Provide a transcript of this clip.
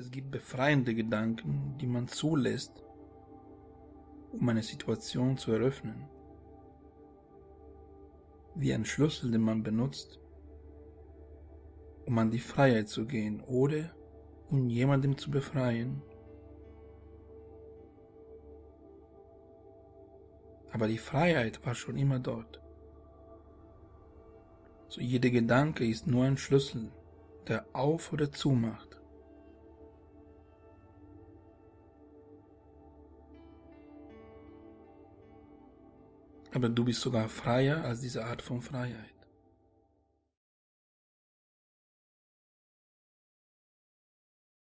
Es gibt befreiende Gedanken, die man zulässt, um eine Situation zu eröffnen. Wie ein Schlüssel, den man benutzt, um an die Freiheit zu gehen oder um jemandem zu befreien. Aber die Freiheit war schon immer dort. So jeder Gedanke ist nur ein Schlüssel, der auf oder zu macht. Aber du bist sogar freier als diese Art von Freiheit.